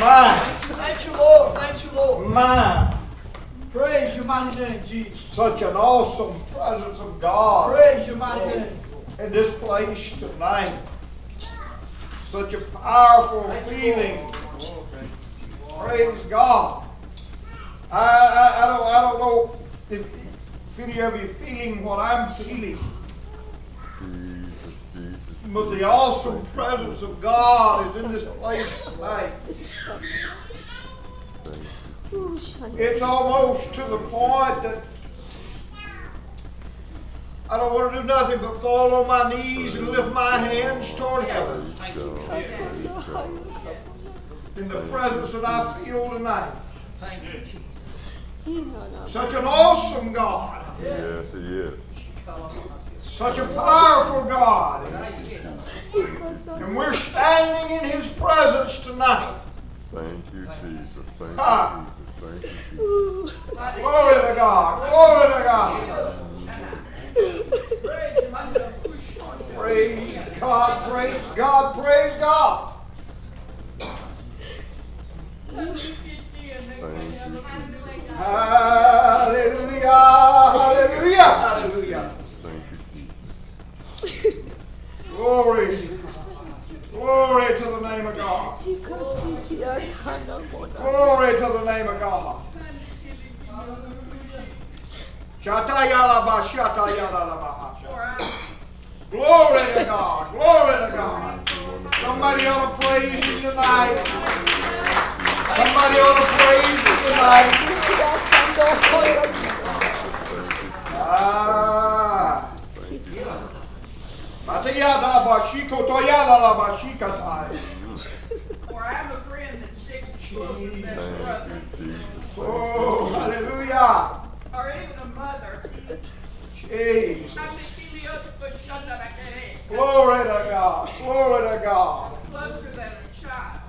My, Thank you, Lord. Thank you, Lord. my, Praise your mighty name, Jesus. such an awesome presence of God Praise your mighty name. in this place tonight. Such a powerful feeling. Praise God. I, I, I don't I don't know if, if any of you feeling what I'm feeling. But the awesome presence of God is in this place tonight. It's almost to the point that I don't want to do nothing but fall on my knees and lift my hands toward heaven in the presence that I feel tonight. Such an awesome God. Yes, He is. Such a powerful God. And we're standing in His presence tonight. Thank you, Jesus. Thank you. Jesus. Thank you, Jesus. Glory to God. Glory to God. Praise your mighty name. Praise God. Praise God. Praise God. Thank you, Jesus. Hallelujah. Hallelujah. Hallelujah. Thank you, Jesus. Glory. Glory to the name of God. Glory to the name of God. Shatayalaba, shatayalaba. Glory to God. Glory to God. Somebody ought to praise Him tonight. Somebody ought to praise Him tonight. Ah. Matayalaba, shikotoyalaba, shikatai. For I'm a friend that's sick close to best Thank brother, you, Jesus. Oh, hallelujah. or even a mother. Jesus. I'm the Kiliota Pushandarakere, Glory to God. Glory to God. closer than a child.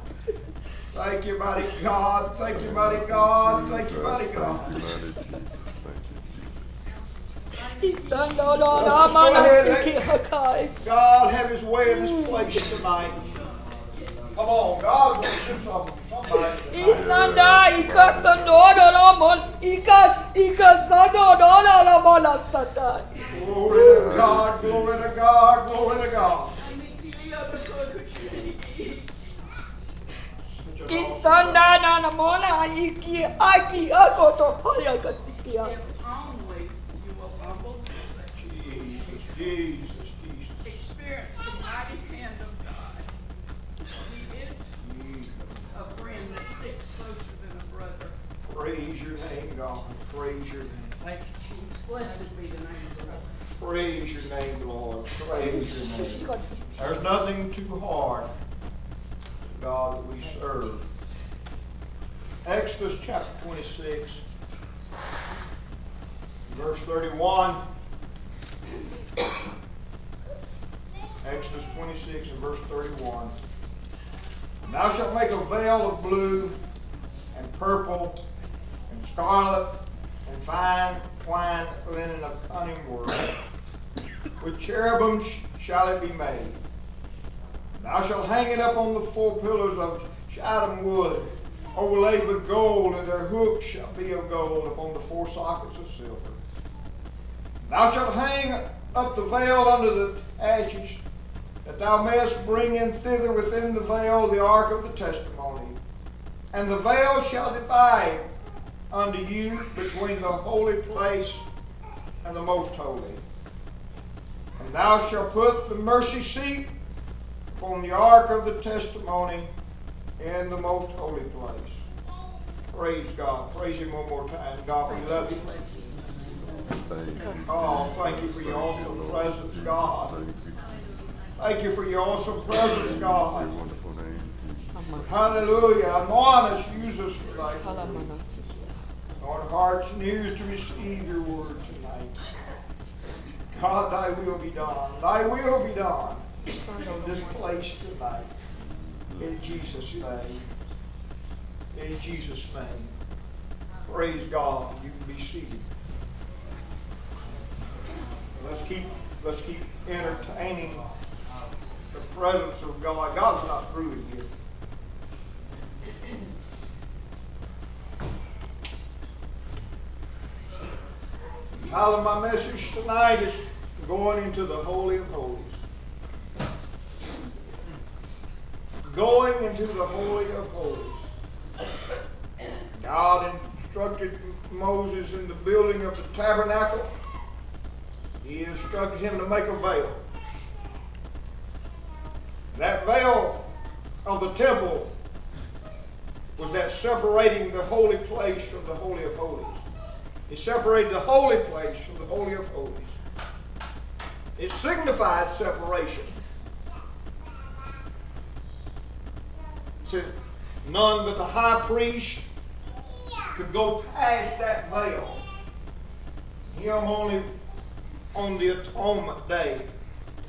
Thank you, mighty God. Thank you, mighty God. Thank you, mighty God. you, mighty Jesus. Thank you, Jesus. God have his way in this place tonight. Come on, God wants to do something. Somebody tonight. Isanda ikasandodoromon ikas ikasandodoromon Glory to God. Glory to God. Glory to God. I'm the Kiliota Pushandarakere. Such an awesome na mona iki aki akoto hayakasikia. If only you will humble yourself, Jesus, Jesus, Jesus. experience the mighty hand of God. He is a friend that sits closer than a brother. Praise your name, God. Praise your name. Thank you, Jesus. Blessed be the name of the Lord. Praise your name, Lord. Praise your name. There's nothing too hard, God, that we serve. Exodus chapter 26, verse 31. Exodus 26 and verse 31. Thou shalt make a veil of blue and purple and scarlet and fine twined linen of cunning work. With cherubims shall it be made. Thou shalt hang it up on the four pillars of shittim wood, overlaid with gold, and their hooks shall be of gold upon the four sockets of silver. Thou shalt hang up the veil under the taches, that thou mayest bring in thither within the veil the ark of the testimony. And the veil shall divide unto you between the holy place and the most holy. And thou shalt put the mercy seat upon the ark of the testimony in the most holy place. Praise God. Praise Him one more time. God, we love you. Oh, thank you for your awesome presence, God. Thank you, Jesus. Thank you for your awesome presence, God. wonderful name, Jesus. Hallelujah. Anoint us, use us for thy glory. Lord, hearts and ears to receive your word tonight. God, thy will be done. Thy will be done this place tonight. In Jesus' name. In Jesus' name. Praise God. You can be seated. Let's keep let's keep entertaining the presence of God. God's not through with you. Out my message tonight is going into the Holy of Holies. Going into the Holy of Holies. God instructed Moses in the building of the tabernacle. He instructed him to make a veil. That veil of the temple was that separating the holy place from the Holy of Holies. It separated the holy place from the Holy of Holies. It signified separation. Said, none but the high priest could go past that veil. Him only on the atonement day,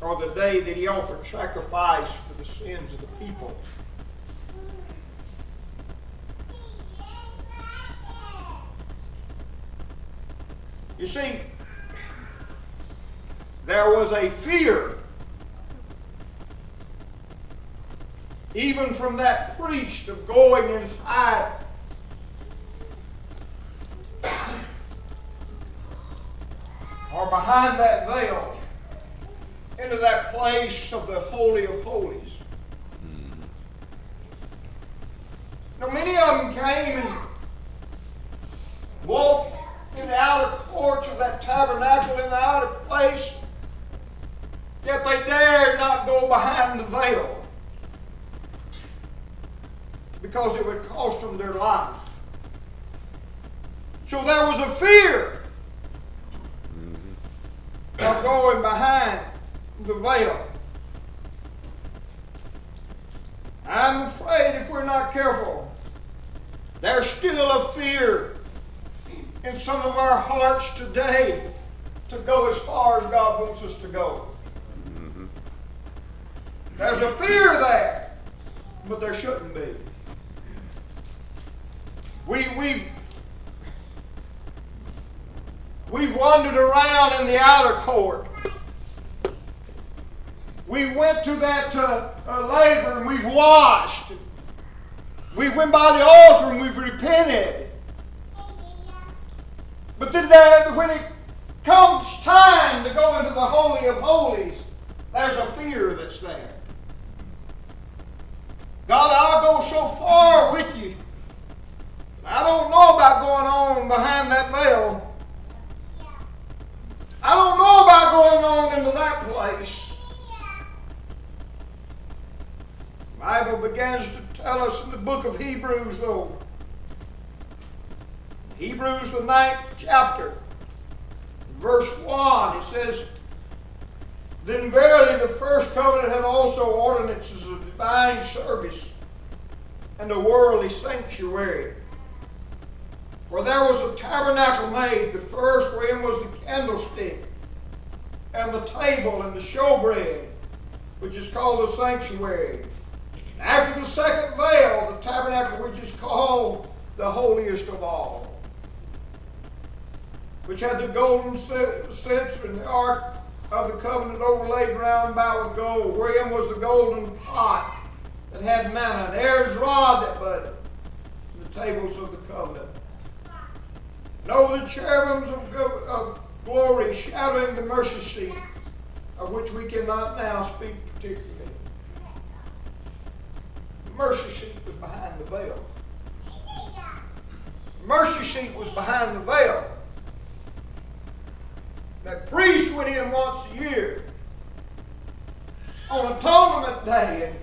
or the day that he offered sacrifice for the sins of the people. You see, there was a fear, even from that priest, of going inside. or behind that veil into that place of the Holy of Holies. Now, many of them came and walked in the outer courts of that tabernacle in the outer place, yet they dared not go behind the veil because it would cost them their life. So there was a fear of going behind the veil. I'm afraid if we're not careful, there's still a fear in some of our hearts today to go as far as God wants us to go. Mm-hmm. There's a fear there, but there shouldn't be. We, we've, we've wandered around in the outer court. We went to that uh, uh, laver and we've washed. We went by the altar and we've repented. But then when it comes time to go into the Holy of Holies, there's a fear that's there. God, I'll go so far with you. I don't know about going on behind that veil. I don't know about going on into that place. The Bible begins to tell us in the book of Hebrews, though. Hebrews, the ninth chapter, verse 1, it says, Then verily the first covenant had also ordinances of divine service and a worldly sanctuary. For there was a tabernacle made, the first wherein was the candlestick, and the table, and the showbread, which is called the sanctuary. After the second veil, the tabernacle which is called the holiest of all, which had the golden censer and the ark of the covenant overlaid round about with gold, wherein was the golden pot that had manna, and Aaron's rod that budded, and the tables of the covenant. Over the cherubims of, of glory shadowing the mercy seat, of which we cannot now speak particularly. The mercy seat was behind the veil. The mercy seat was behind the veil. That priest went in once a year on atonement day and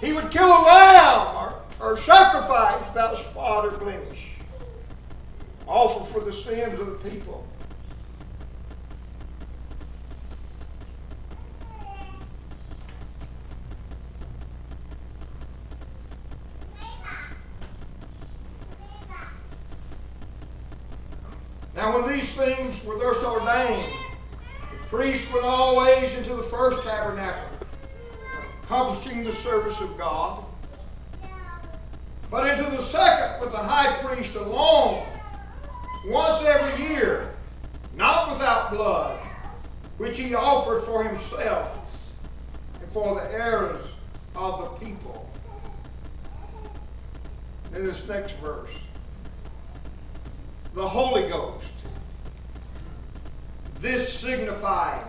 he would kill a lamb or, or sacrifice without spot or blemish. Offer for the sins of the people. Now, when these things were thus ordained, the priest went always into the first tabernacle, accomplishing the service of God. But into the second with the high priest alone, once every year, not without blood, which he offered for himself and for the errors of the people. In this next verse, the Holy Ghost this signifying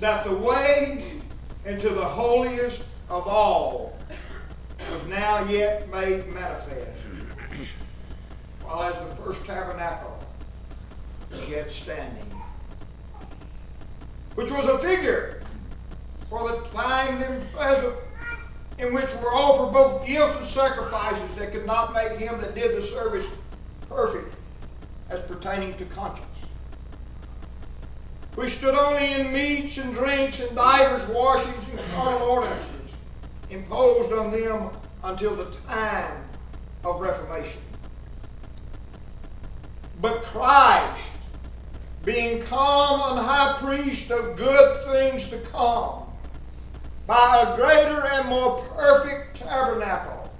that the way into the holiest of all was now yet made manifest, while as the first tabernacle was yet standing, which was a figure for the time then present, in which were offered both gifts and sacrifices that could not make him that did the service perfect as pertaining to conscience which stood only in meats and drinks and divers washings and carnal ordinances imposed on them until the time of Reformation. But Christ, being come and high priest of good things to come, by a greater and more perfect tabernacle,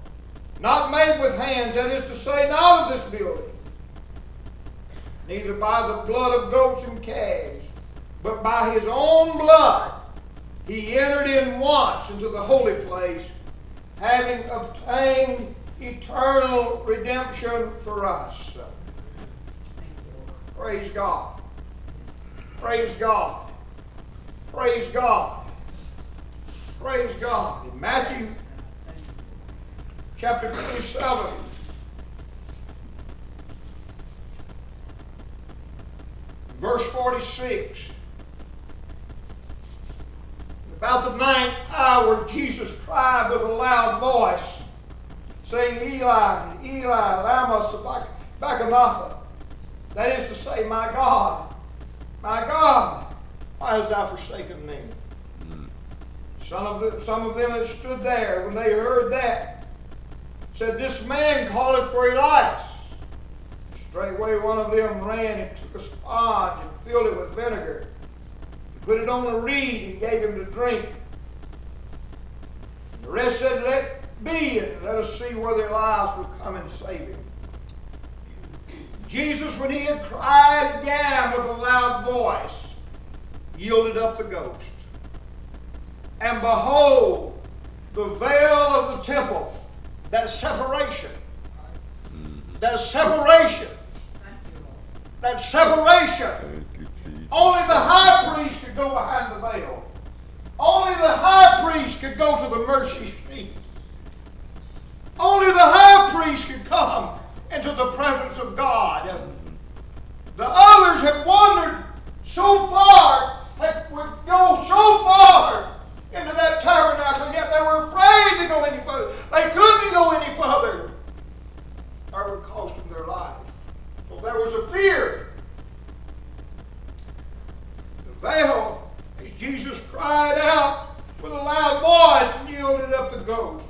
not made with hands, that is to say, not of this building, neither by the blood of goats and calves, but by his own blood he entered in once into the holy place, having obtained eternal redemption for us. Praise God. Praise God. Praise God. Praise God. In Matthew chapter 27, verse 46. About the ninth hour, Jesus cried with a loud voice, saying, Eli, Eli, lama sabachthani. That is to say, My God, my God, why hast thou forsaken me? Some of, the, some of them that stood there, when they heard that, said, This man calleth for Elias. Straightway one of them ran and took a sponge and filled it with vinegar put it on a reed and gave him to drink. And the rest said, Let be, and let us see whether Elias will come and save him. Jesus, when he had cried again with a loud voice, yielded up the ghost. And behold, the veil of the temple, that separation, mm-hmm. that separation, that separation Thank you, Jesus. only the high priest could go behind the veil. Only the high priest could go to the mercy seat. Only the high priest could come into the presence of God. The others had wandered so far, had, would go so far into that tabernacle, yet they were afraid to go any further. They couldn't go any further, or it would cost them their life. So there was a fear the veil as Jesus cried out with a loud voice and yielded up the ghost.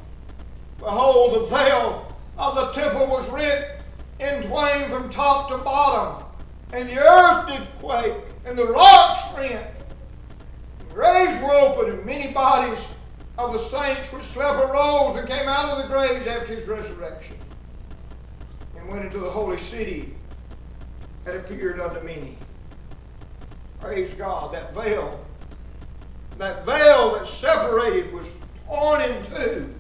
Behold, the veil of the temple was rent in twain from top to bottom, and the earth did quake, and the rocks rent. The graves were opened, and many bodies of the saints which slept arose and came out of the graves after his resurrection, and went into the holy city and appeared unto many. Praise God. That veil, that veil that separated was torn in two.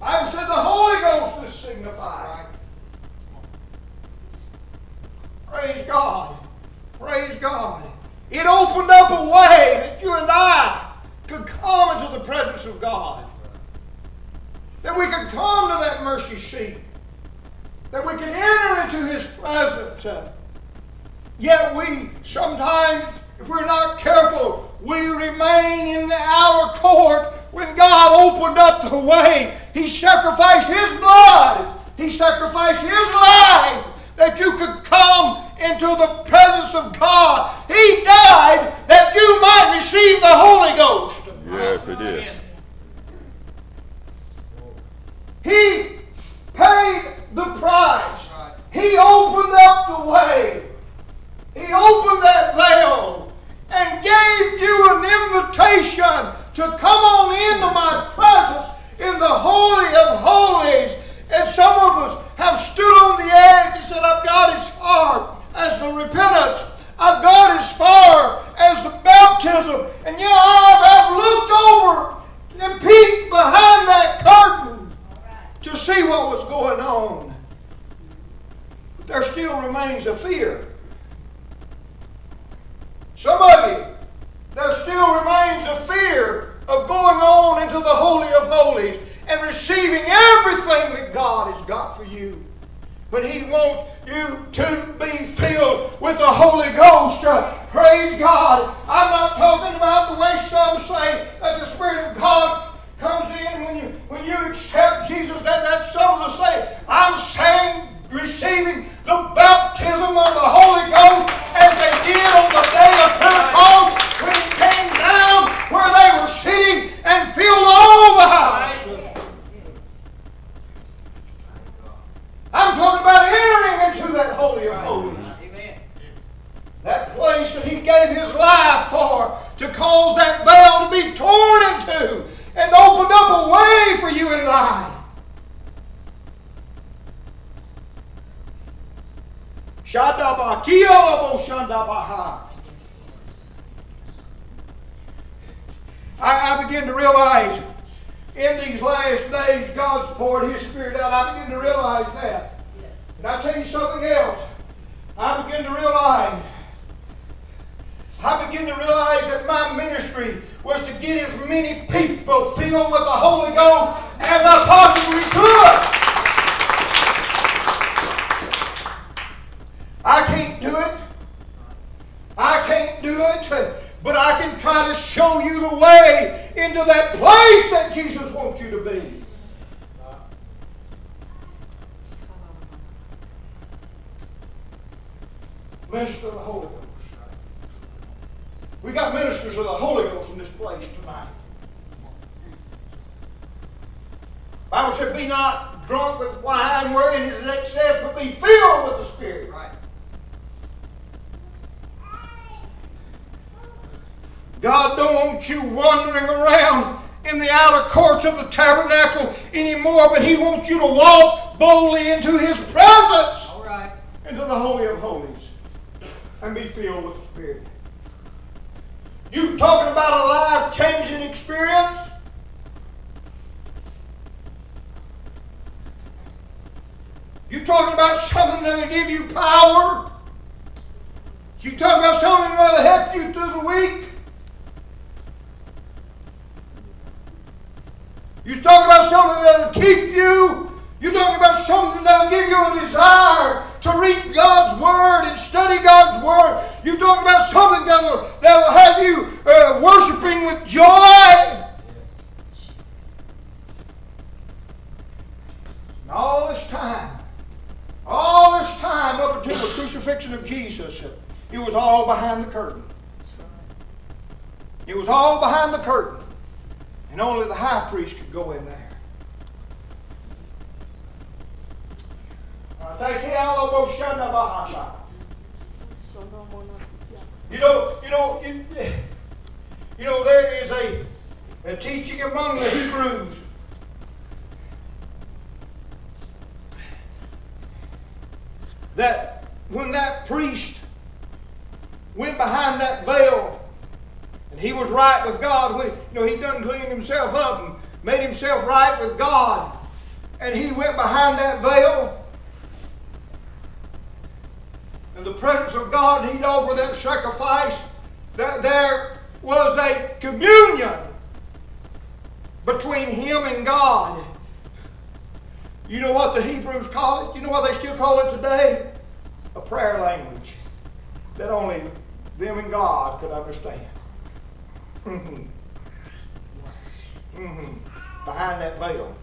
Bible said the Holy Ghost was signified. Praise God. Praise God. It opened up a way that you and I could come into the presence of God. That we could come to that mercy seat. That we could enter into His presence. Yet we sometimes, if we're not careful, we remain in the outer court when God opened up the way. He sacrificed His blood. He sacrificed His life that you could come into the presence of God. He died that you might receive the Holy Ghost. Yes, it is. He paid the price. He opened up the way. He opened that veil and gave you an invitation to come on into my presence in the Holy of Holies. And some of us have stood on the edge and said, I've got as far as the repentance. I've got as far as the baptism. And yeah, I've, I've looked over and peeked behind that curtain to see what was going on. But there still remains a fear. Some of you, there still remains a fear of going on into the Holy of Holies and receiving everything that God has got for you. But He wants you to be filled with the Holy Ghost. Uh, praise God. I'm not talking about the way some say that the Spirit of God comes in when you when you accept Jesus. That that's some of the say. I'm saying receiving the baptism of the Holy Ghost as they did on the day of Pentecost when He came down where they were sitting and filled all the house. I'm talking about entering into that Holy of Holies. Amen. That place that he gave his life for to cause that veil to be torn into and opened up a way for you and I. Shadaba, Kiyalabo Shandabaha. I, I begin to realize in these last days God's poured His Spirit out. I begin to realize that. And I'll tell you something else. I begin to realize I begin to realize that my ministry was to get as many people filled with the Holy Ghost as I possibly could. I can't do it. I can't do it. But I can try to show you the way into that place that Jesus wants you to be. Minister of the Holy. We got ministers of the Holy Ghost in this place tonight. Bible said, "Be not drunk with wine wherein is excess, but be filled with the Spirit." Right. God don't want you wandering around in the outer courts of the tabernacle anymore, but He wants you to walk boldly into His presence, All right. into the Holy of Holies, and be filled with the Spirit. You talking about a life-changing experience? You talking about something that'll give you power? You talking about something that'll help you through the week? You talking about something that'll keep you? You talking about something that'll give you a desire to read God's Word and study God's Word? You talk about something that'll, that'll have you uh, worshiping with joy? And all this time, all this time up until the crucifixion of Jesus, it was all behind the curtain. It was all behind the curtain. And only the high priest could go in there. You know, you know, you, you know, there is a, a teaching among the Hebrews. That when that priest went behind that veil and he was right with God when you know he done cleaned himself up and made himself right with God and he went behind that veil and the presence of God he'd offer that sacrifice that there was a communion between him and God you know what the Hebrews call it? You know what they still call it today? A prayer language that only them and God could understand. Mm-hmm. Mm-hmm. Behind that veil.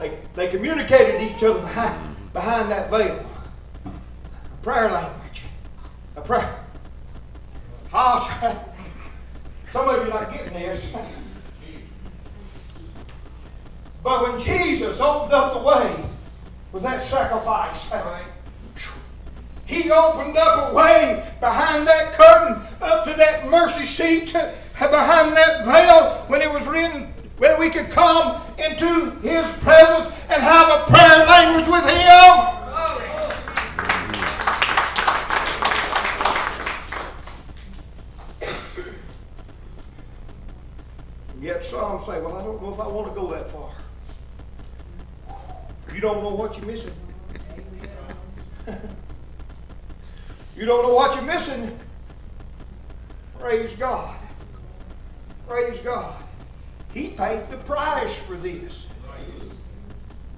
They, they communicated each other behind, behind that veil. Prayer language. A prayer. Oh, some of you are not getting this. But when Jesus opened up the way with that sacrifice, he opened up a way behind that curtain up to that mercy seat, behind that veil, when it was written where we could come into his presence and have a prayer language with him. Yet some say, well, I don't know if I want to go that far. You don't know what you're missing. you don't know what you're missing Praise God. Praise God. He paid the price for this.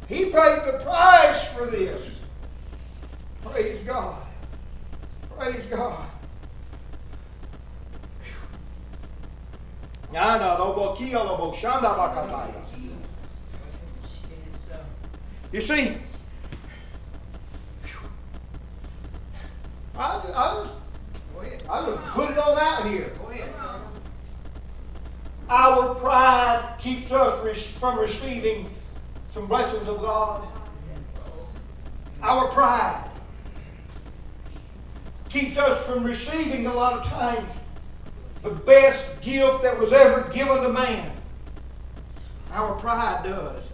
He paid the price for this. Praise God. Praise God. You see, I, I, just. I put it on out here. Our pride keeps us from receiving some blessings of God. Our pride keeps us from receiving a lot of times the best gift that was ever given to man. Our pride does.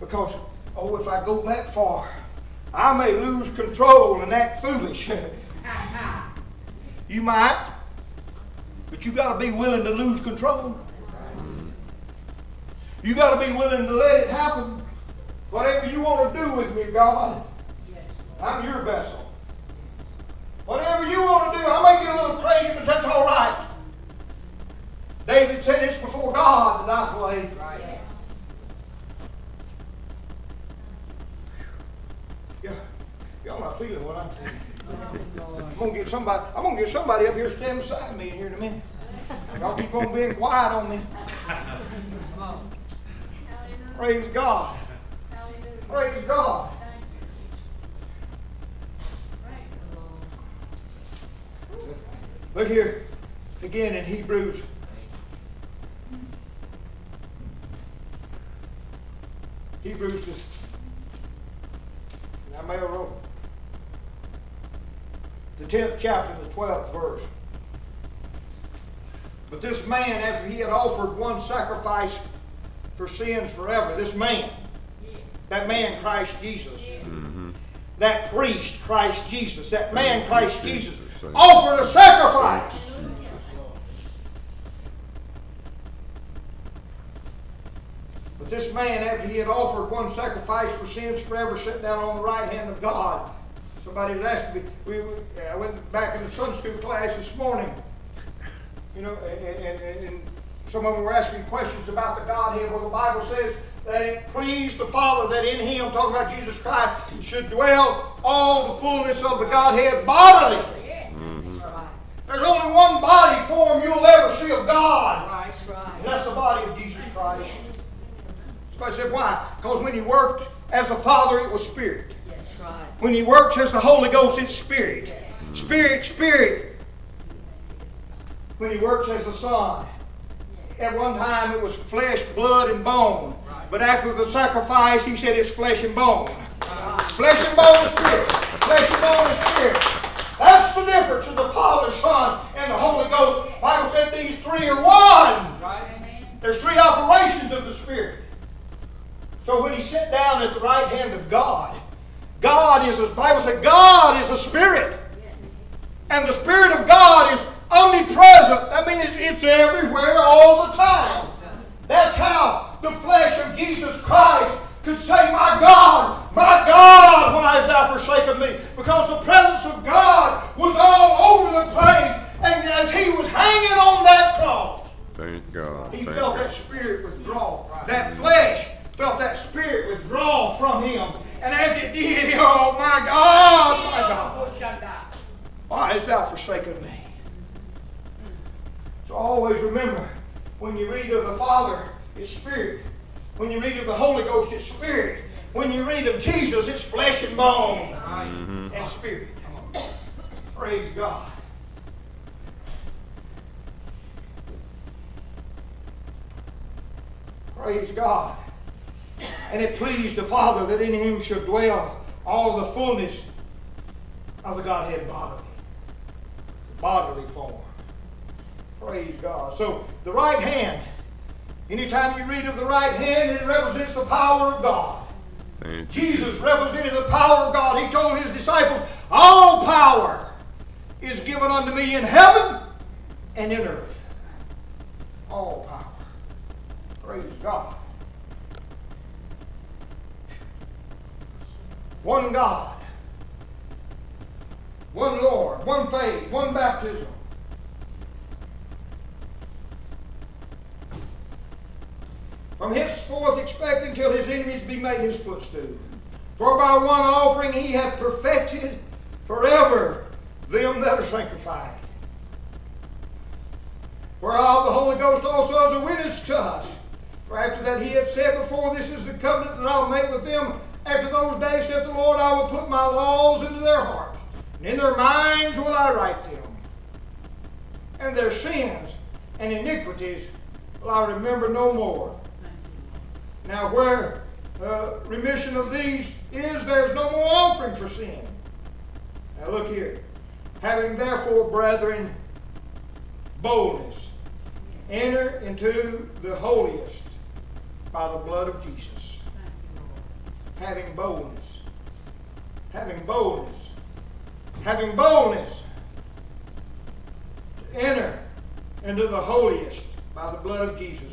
Because, oh, if I go that far, I may lose control and act foolish. you might, but you got to be willing to lose control. You got to be willing to let it happen. Whatever you want to do with me, God, I'm your vessel. Whatever you want to do, I may get a little crazy, but that's all right. David said it's before God that I play. Right. Yeah, y'all not feeling what I'm feeling. I'm gonna get somebody. I'm gonna get somebody up here stand beside me in here in a minute. Y'all keep on being quiet on me. Come on. Praise God. Praise God. Look here, again in Hebrews. Hebrews, I may have wrote the tenth chapter, the twelfth verse. But this man, after he had offered one sacrifice for sins forever, this man, that man, Christ Jesus, Mm-hmm. that priest, Christ Jesus, that man, Christ Jesus, offered a sacrifice. But this man, after he had offered one sacrifice for sins forever, sat down on the right hand of God. Somebody was asking me, we, I went back in the Sunday school class this morning, you know, and, and, and- and some of them were asking questions about the Godhead. Well, the Bible says that it pleased the Father that in him, talking about Jesus Christ, should dwell all the fullness of the Godhead bodily. There's only one body form you'll ever see of God. Right. And that's the body of Jesus Christ. Somebody said, why? Because when he worked as the Father, it was Spirit. Right. When he works as the Holy Ghost, it's Spirit. Spirit, Spirit. When he works as the Son, at one time it was flesh, blood, and bone. But after the sacrifice, he said it's flesh and bone. Flesh and bone is spirit. Flesh and bone is spirit. That's the difference of the Father, Son, and the Holy Ghost. The Bible said these three are one. Right. There's three operations of the Spirit. So when he sat down at the right hand of God, God is, the Bible said, God is a spirit. And the Spirit of God is omnipresent. I mean, it's, it's everywhere all the time. That's how the flesh of Jesus Christ could say, My God, my God, why hast thou forsaken me? Because the presence of God was all over the place. And as he was hanging on that cross, Thank God. he Thank felt God. that spirit withdraw. That flesh felt that spirit withdraw from him. And as it did, oh my God, my God, why hast thou forsaken me? So always remember, when you read of the Father, His spirit. When you read of the Holy Ghost, it's spirit. When you read of Jesus, it's flesh and bone Mhm. and spirit. Praise God. Praise God. And it pleased the Father that in him should dwell all the fullness of the Godhead bodily. Bodily form. Praise God. So the right hand, anytime you read of the right hand, it represents the power of God. Jesus represented the power of God. He told his disciples, All power is given unto me in heaven and in earth. All power. Praise God. One God. One Lord. One faith. One baptism. From henceforth expect until his enemies be made his footstool. For by one offering he hath perfected forever them that are sanctified. Whereof the Holy Ghost also is a witness to us. For after that he had said before, This is the covenant that I will make with them after those days, saith the Lord, I will put my laws into their hearts, and in their minds will I write them. And their sins and iniquities will I remember no more. Now, where uh, remission of these is, there's no more offering for sin. Now, look here. Having therefore, brethren, boldness, enter into the holiest by the blood of Jesus. Having boldness. Having boldness. Having boldness to enter into the holiest by the blood of Jesus.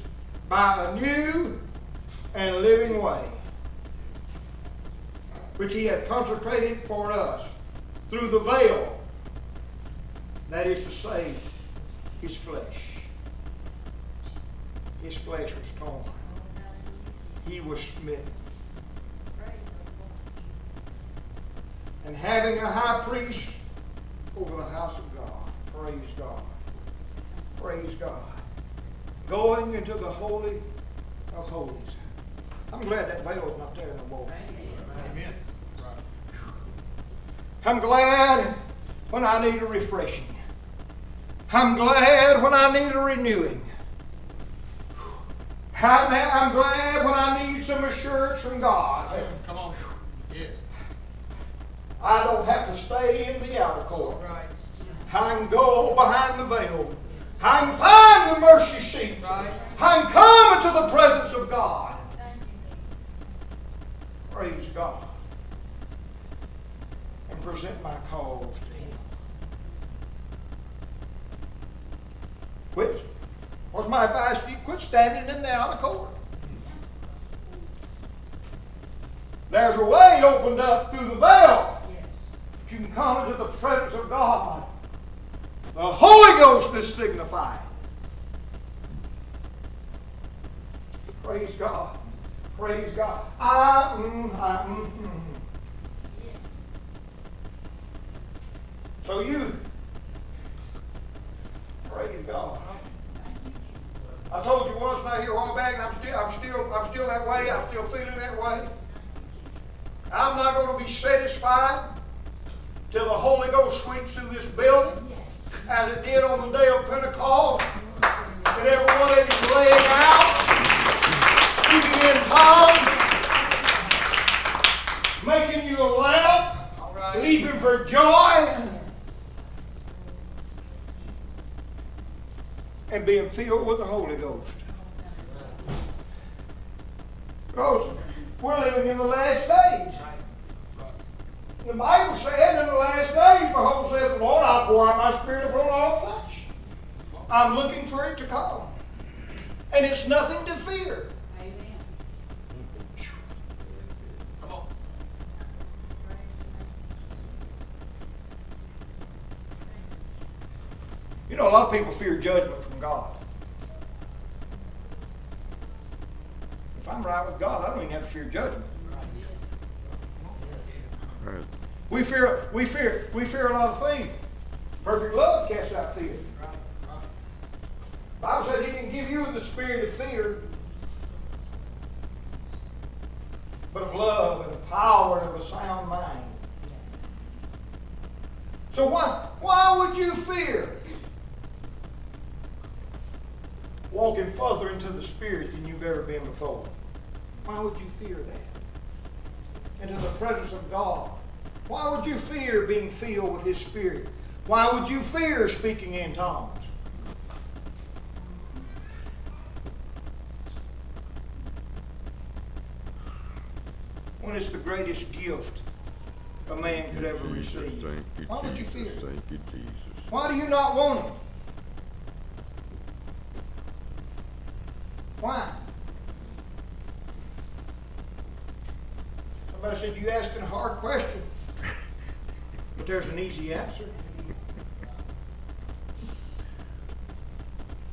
By a new and living way, which he hath consecrated for us through the veil, that is to say, his flesh. His flesh was torn. He was smitten. And having a high priest over the house of God. Praise God. Praise God. Going into the Holy of Holies. I'm glad that veil's not there no more. Amen. I'm glad when I need a refreshing. I'm glad when I need a renewing. I'm I'm glad when I need some assurance from God. Come on. Yes. I don't have to stay in the outer court. Right. I can go behind the veil. I can find the mercy seat. Right. I can come into the presence of God. God. And present my cause to Him. Quit. What's my advice to you? Quit standing in the outer court. There's a way opened up through the veil. Yes. You can come into the presence of God. The Holy Ghost is signified. Praise God. Praise God. I, mm, I, mm, mm. So you, praise God. I told you once now here a while back, and I'm still, I'm still, I'm still that way. I'm still feeling that way. I'm not going to be satisfied till the Holy Ghost sweeps through this building, as it did on the day of Pentecost, and everyone is laying out, in tongues, making you laugh, right. leaping for joy, and being filled with the Holy Ghost. Because we're living in the last days. The Bible says in the last days, behold, saith the Lord, I'll pour out my spirit upon all flesh. I'm looking for it to come. And it's nothing to fear. Come on. You know, a lot of people fear judgment from God. If I'm right with God, I don't even have to fear judgment. Right. We fear, we fear, we fear a lot of things. Perfect love casts out fear. Bible says He didn't give you the spirit of fear, but of love and of power and of a sound mind. So why, why would you fear walking further into the spirit than you've ever been before? Why would you fear that? Into the presence of God. Why would you fear being filled with His Spirit? Why would you fear speaking in tongues? When it's the greatest gift a man could ever receive. Why would you fear? Thank you, Jesus. Why do you not want it? Why? Somebody said, you asking a hard question, but there's an easy answer.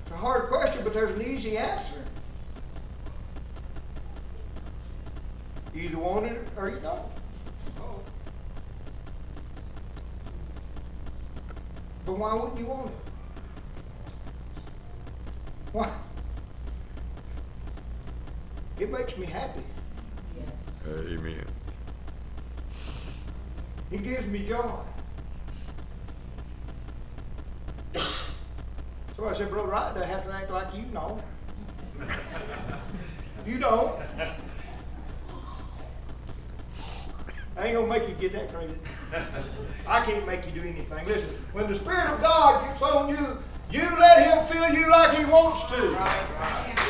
It's a hard question, but there's an easy answer. You either want it or you don't. But why wouldn't you want it? Why? It makes me happy. Amen. It gives me joy. So I said, Brother Wright, do I have to act like you know? You don't. I ain't gonna make you get that credit. I can't make you do anything. Listen, when the Spirit of God gets on you, you let Him fill you like He wants to. If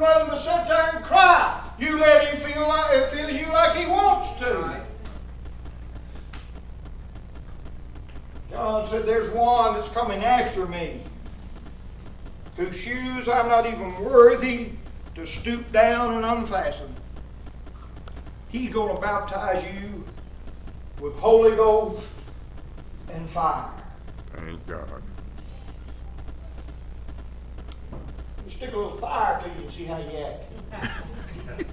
don't do nothing sit there and cry, you let Him feel like feel you like He wants to. John said, There's one that's coming after me, whose shoes I'm not even worthy to stoop down and unfasten. He's going to baptize you with Holy Ghost and fire. Thank God. Stick a little fire to you and see how you act.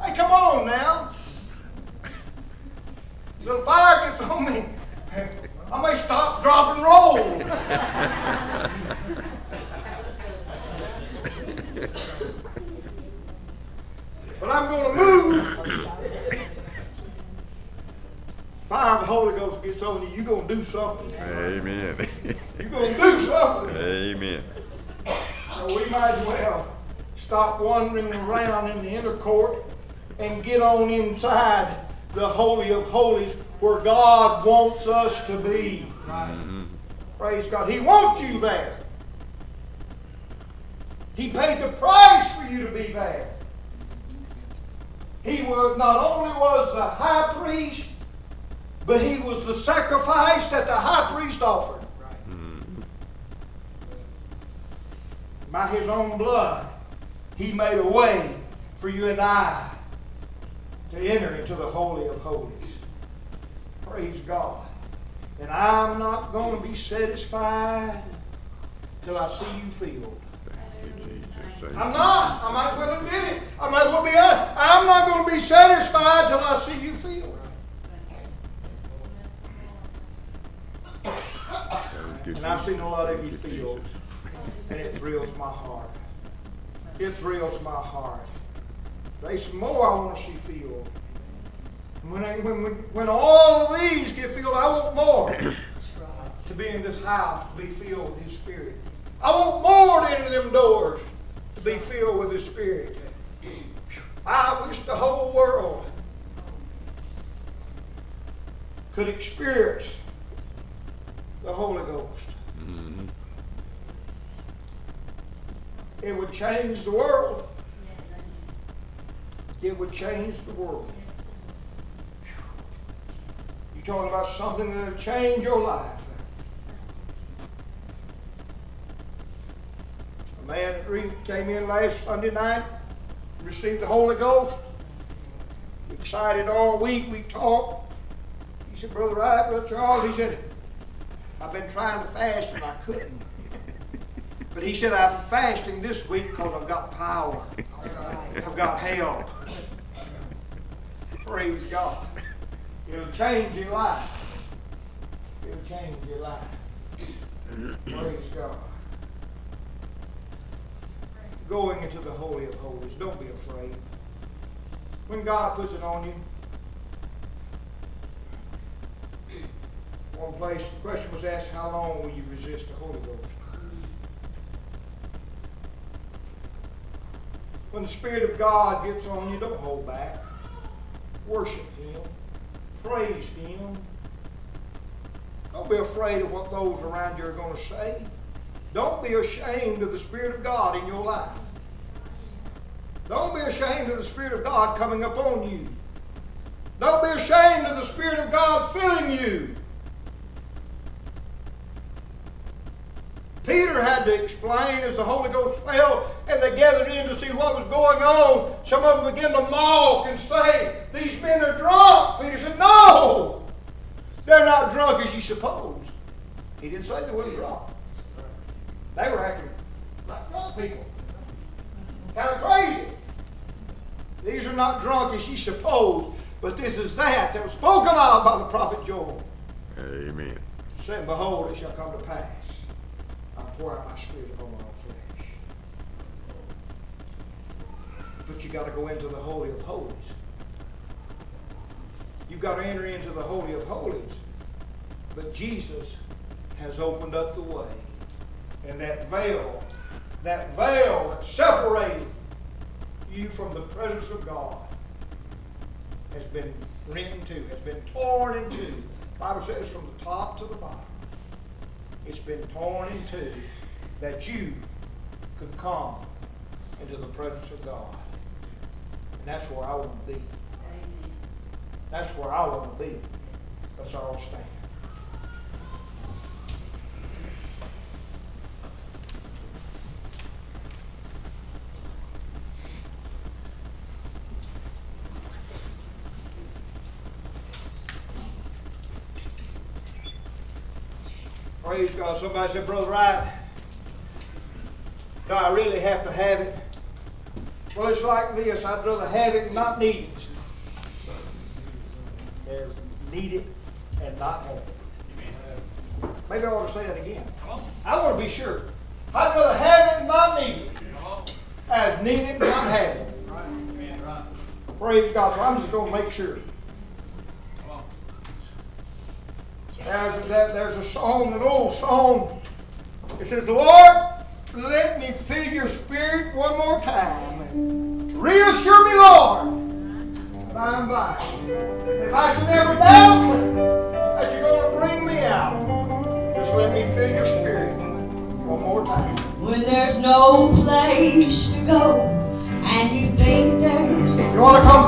hey, come on now. Little fire gets on me. I may stop, drop, and roll. but I'm going to move. Fire of the Holy Ghost gets on you. You're going to do something. Amen. You're going to do something. Amen. So we might as well stop wandering around in the inner court and get on inside the Holy of Holies where God wants us to be. Mm-hmm. Praise God. He wants you there. He paid the price for you to be there. He was not only was the high priest, but he was the sacrifice that the high priest offered. By his own blood, he made a way for you and I to enter into the Holy of Holies. Praise God. And I'm not going to be satisfied till I see you filled. Thank you, Jesus. Thank I'm not. I might as well admit it. I might as well be honest. I'm not going to be satisfied till I see you filled. And I've seen a lot of you filled. And it thrills my heart. It thrills my heart. There's more I want to see filled. When, I, when, when, when all of these get filled, I want more to be in this house, to be filled with His Spirit. I want more to enter them doors, to be filled with His Spirit. I wish the whole world could experience the Holy Ghost. Mhm. It would change the world. It would change the world. You're talking about something that'll change your life. A man that came in last Sunday night, received the Holy Ghost. Excited all week. We talked. He said, Brother Wright, Brother Charles, he said, I've been trying to fast and I couldn't. But he said, I'm fasting this week because I've got power. I've got help. Praise God. It'll change your life. It'll change your life. Praise God. Going into the Holy of Holies. Don't be afraid. When God puts it on you, one place, the question was asked, how long will you resist the Holy Ghost? When the Spirit of God gets on you, don't hold back. Worship Him. Praise Him. Don't be afraid of what those around you are going to say. Don't be ashamed of the Spirit of God in your life. Don't be ashamed of the Spirit of God coming upon you. Don't be ashamed of the Spirit of God filling you. Peter had to explain as the Holy Ghost fell and they gathered in to see what was going on. Some of them began to mock and say, These men are drunk. Peter said, No, they're not drunk as you suppose. He didn't say they weren't drunk. They were acting like drunk people. Kind of crazy. These are not drunk as you suppose, but this is that that was spoken of by the prophet Joel. Amen. saying, Behold, it shall come to pass. Pour out my spirit upon all flesh. But you got to go into the Holy of Holies. You've got to enter into the Holy of Holies. But Jesus has opened up the way. And that veil, that veil that separated you from the presence of God has been rent in two, has been torn in two. The Bible says from the top to the bottom. It's been torn in two that you could come into the presence of God. And that's where I want to be. That's where I want to be. Let's all stand. Praise God. Somebody said, Brother Wright, do I really have to have it? Well, it's like this. I'd rather have it and not need it. There's need it and not have it. Maybe I ought to say that again. I want to be sure. I'd rather have it and not need it as need it and not have it. Praise God. So I'm just going to make sure. Come on. There's, there- there's a song, an old song. It says, Lord, let me feel your spirit one more time. Reassure me, Lord, that I'm thine. If I should ever doubt that you're going to bring me out, just let me feel your spirit one more time. When there's no place to go and you think there's You want to come